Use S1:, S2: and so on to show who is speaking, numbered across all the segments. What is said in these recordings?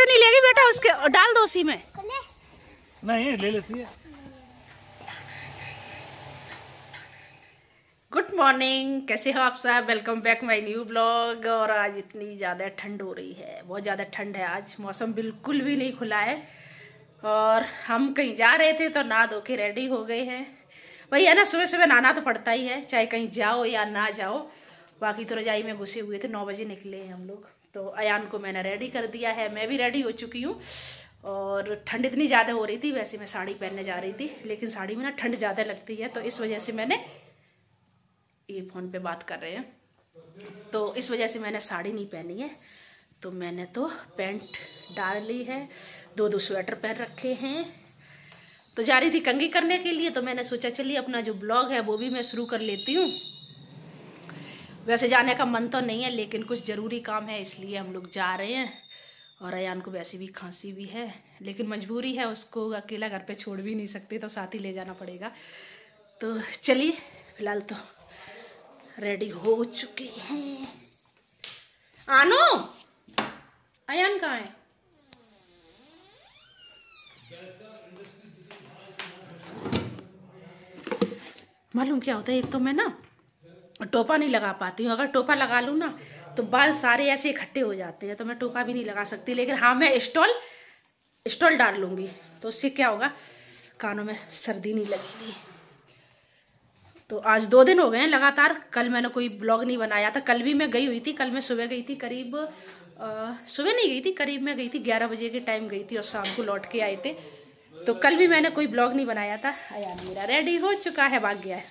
S1: नहीं लेगी बेटा उसके डाल दो उसी में। नहीं ले लेती है।
S2: गुड मॉर्निंग कैसे हो आप साहब welcome back my new blog और आज इतनी ज़्यादा ठंड हो रही है बहुत ज़्यादा ठंड है। आज मौसम बिल्कुल भी नहीं खुला है। और हम कहीं जा रहे थे तो ना धो के रेडी हो गए हैं। वही है ना, सुबह सुबह नहाना तो पड़ता ही है, चाहे कहीं जाओ या ना जाओ। बाकी तो रजाई में घुसे हुए थे, नौ बजे निकले हैं हम लोग। तो अयान को मैंने रेडी कर दिया है। मैं भी रेडी हो चुकी हूँ। और ठंड इतनी ज़्यादा हो रही थी, वैसे मैं साड़ी पहनने जा रही थी, लेकिन साड़ी में ना ठंड ज़्यादा लगती है तो इस वजह से मैंने ये फ़ोन पे बात कर रहे हैं। तो इस वजह से मैंने साड़ी नहीं पहनी है। तो मैंने तो पैंट डाल ली है दो दो स्वेटर पहन रखे हैं। तो जा रही थी कंगी करने के लिए तो मैंने सोचा, चलिए अपना जो ब्लॉग है, वो भी मैं शुरू कर लेती हूँ। वैसे जाने का मन तो नहीं है, लेकिन कुछ ज़रूरी काम है, इसलिए हम लोग जा रहे हैं। और अयान को वैसे भी खांसी भी है, लेकिन मजबूरी है उसको अकेला घर पे छोड़ भी नहीं सकते तो साथ ही ले जाना पड़ेगा। तो चलिए, फ़िलहाल तो रेडी हो चुके हैं। आनो! अयान कहाँ है? मालूम क्या होता है, एक तो मैं ना टोपा नहीं लगा पाती हूँ। अगर टोपा लगा लूँ ना तो बाल सारे ऐसे इकट्ठे हो जाते हैं तो मैं टोपा भी नहीं लगा सकती। लेकिन हाँ मैं स्टॉल स्टॉल डाल लूँगी। तो उससे क्या होगा, कानों में सर्दी नहीं लगेगी। तो आज दो दिन हो गए हैं लगातार। कल मैंने कोई ब्लॉग नहीं बनाया था। कल भी मैं गई हुई थी, कल मैं सुबह गई थी करीब सुबह नहीं गई थी, करीब मैं गई थी ग्यारह बजे के टाइम गई थी और शाम को लौट के आए थे। तो कल भी मैंने कोई ब्लॉग नहीं बनाया था। आया मेरा। रेडी हो चुका है, भाग गया है।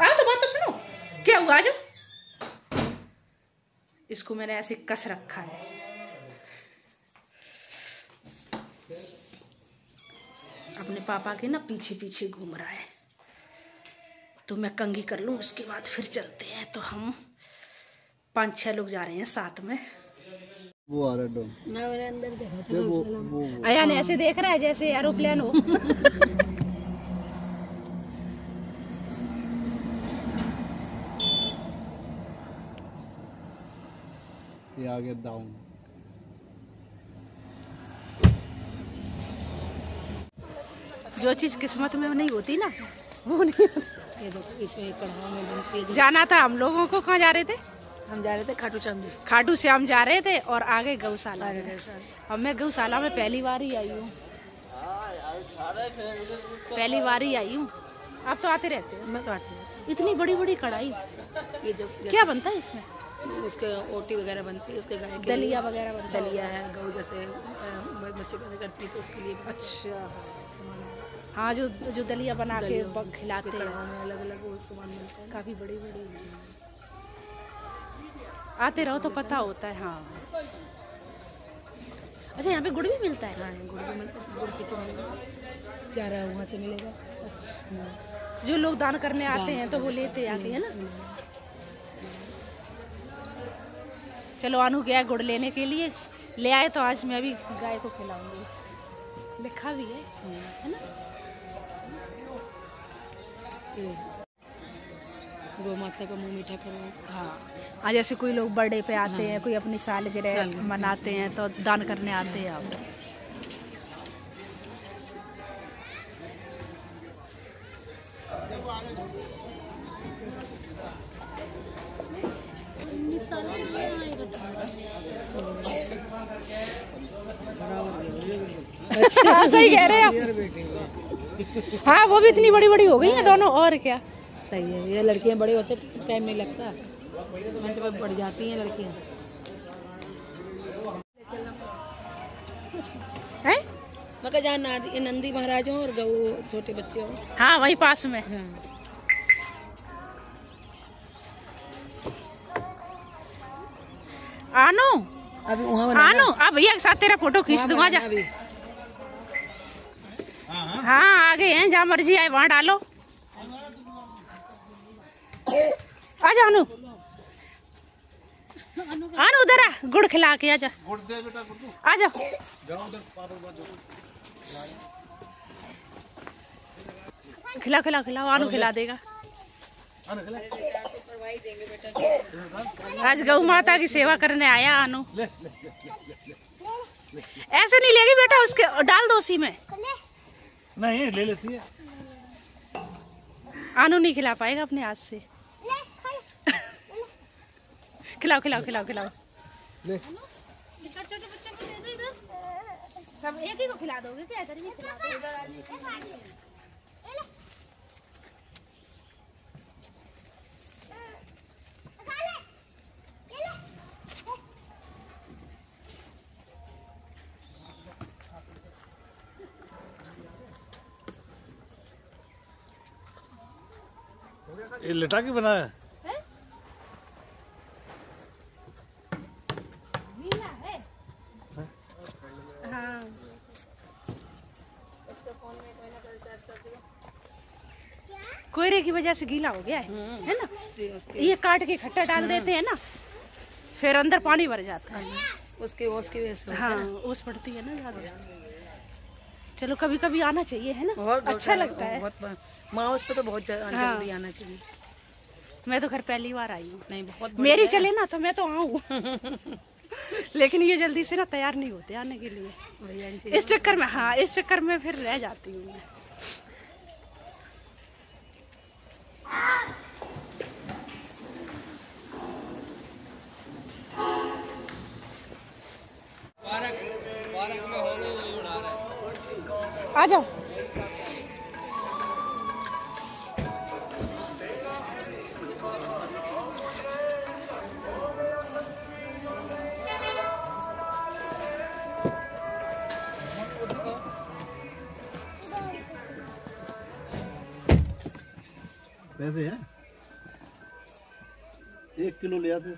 S2: आओ तो बात तो सुनो। क्या हुआ आज? इसको मैंने ऐसे कस रखा है। अपने पापा के ना पीछे पीछे घूम रहा है। तो मैं कंगी कर लूँ, उसके बाद फिर चलते हैं। तो हम पाँच छह लोग जा रहे हैं साथ में।
S1: वो आ रहा है वो
S2: अयान ऐसे देख रहा है जैसे एरोप्लेन हो।
S1: ये आ गया डाउन
S2: जो चीज़ किस्मत में नहीं होती ना वो नहीं जाना था हम लोगों को कहाँ जा रहे थे?
S3: हम जा रहे थे खाटू श्याम जी।
S2: खाटू श्याम जा रहे थे और आगे गौशाला। और मैं गौशाला में पहली बार ही आई हूँ। पहली बार ही आई हूँ। आप तो आते रहते हो।
S3: मैं काटती हूँ।
S2: इतनी बड़ी बड़ी कढ़ाई।
S3: ये जब
S2: क्या बनता है इसमें?
S3: उसके ओटी वगैरह बनती है उसके गाय
S2: दलिया वगैरह बनता है।
S3: दलिया है गऊ जैसे बच्चे पैदा करती है तो उसके लिए
S2: अच्छा। हाँ जो जो दलिया बना के खिलाते हैं।
S3: अलग अलग वो सामान मिलता है।
S2: काफ़ी बड़ी बड़ी आते रहो तो पता होता है हाँ। अच्छा यहाँ पे गुड़ भी मिलता है?
S3: हाँ गुड़ भी मिलता है गुड़ पीछे मिलेगा। चारा वहाँ से मिलेगा।
S2: जो लोग दान करने आते हैं तो वो लेते आके है ना? चलो अनु गया गुड़ लेने के लिए। ले आए तो आज मैं अभी गाय को खिलाऊँगी। लिखा भी है है ना?
S3: गौ माता का मुँह मीठा करो
S2: हाँ। आज जैसे कोई लोग बर्थडे पे आते हैं कोई अपनी सालगिरह
S3: सालगिरह।
S2: मनाते हैं तो दान करने आते हैं आप। अच्छा सही कह रहे हैं आप? हाँ वो भी इतनी बड़ी बड़ी हो गई हैं दोनों और क्या?
S3: सही है। ये लड़कियाँ बड़े होते टाइम नहीं लगता। मैं तो बढ़ जाती हैं लड़कियाँ।
S2: है?
S3: मैं कहा जहाँ नादी- नंदी महाराज हों और गऊ छोटे बच्चे हों।
S2: हाँ वही पास में।
S3: हाँ।
S2: आनो
S3: अभी
S2: आनो आ भैया के साथ तेरा फ़ोटो खींच दूँगा जा।
S3: बनाना अभी।
S2: हाँ आगे हैं जहाँ मर्ज़ी आए वहाँ डालो। आ जा अनु। अनु उधर आ गुड़ खिला के आ जा
S1: गुड़ दे बेटा गुड़ दो।
S2: आ जाओ
S1: जाओ उधर पारो बाजू
S2: खिला खिला खिलाओ अनु खिला देगा। आज गौ माता की सेवा करने आया अनु। ऐसे नहीं लेगी बेटा उसके डाल दो उसी में।
S1: नहीं ले लेती है।
S2: अनु नहीं खिला पाएगा अपने हाथ से। खिलाओ खिलाओ खिलाओ खिलाओ।
S1: ले।
S2: छोटे बच्चों को दे दो इधर सब एक ही को खिला दोगे क्या? इधर ही खिला दो
S1: ये लेटा के बनाया?
S2: कोयरे की वजह से गीला हो गया है है ना? ये काट के खट्टा डाल देते हैं ना फिर अंदर पानी भर जाता है।
S3: उसके उसकी वजह से
S2: हाँ ओस पड़ती है ना ज़्यादा। चलो कभी कभी आना चाहिए है ना?
S3: बहुत
S2: अच्छा लगता है।
S3: बहुत माँ उस पे तो बहुत
S2: हाँ।
S3: जल्दी आना चाहिए।
S2: मैं तो घर पहली बार आई हूँ।
S3: नहीं बहुत
S2: मेरी चले ना तो मैं तो आऊँ। लेकिन ये जल्दी से ना तैयार नहीं होते आने के लिए। इस चक्कर में हाँ इस चक्कर में फिर रह जाती हूँ मैं। आ जाओ।
S1: पैसे हैं? एक किलो लिया थे